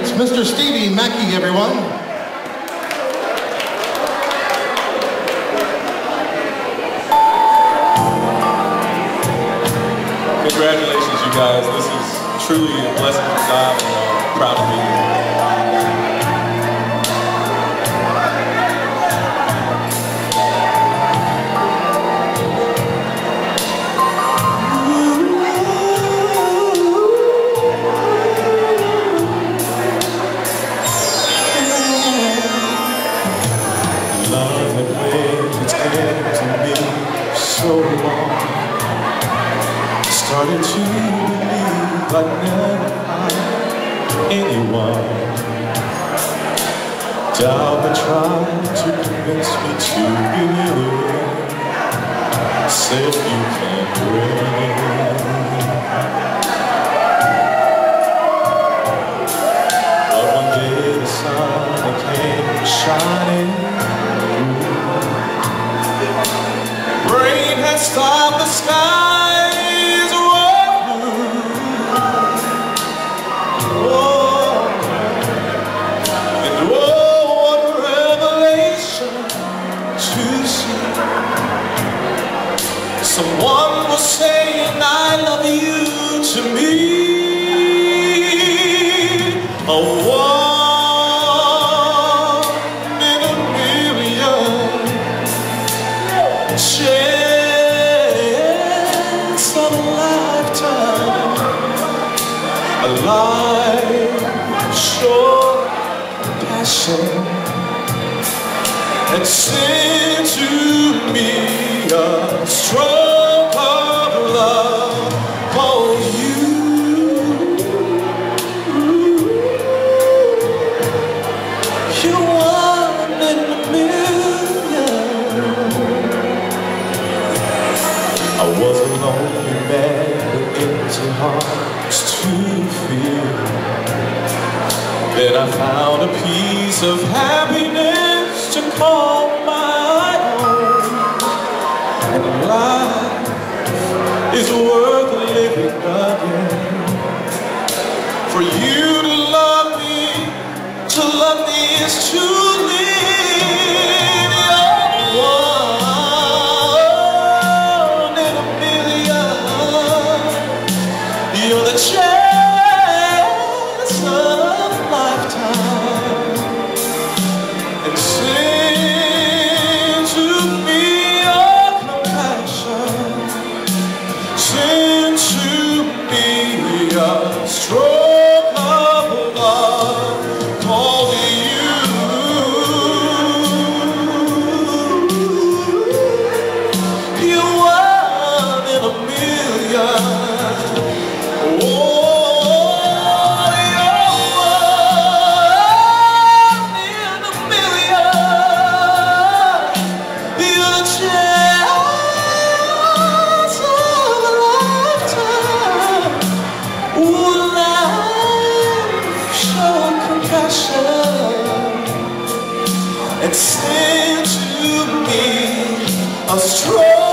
It's Mr. Stevie Mackey, everyone. Congratulations, you guys. This is truly a blessing from God, and I'm proud to be here. So long. Started to believe I'd never find anyone. Doubt had tried to convince me to believe. Said you can't win. But one day the sun came shining Had stopped the skies. Whoa. Whoa. And whoa, what revelation to see. Someone was saying, I love you to me. A one in a million chance life short passion, and sent to me a stroke of love for you. You're one in a million. I was a lonely man with empty hearts to feel. Then I found a piece of happiness to call my own. And life is worth living again. For you a stroke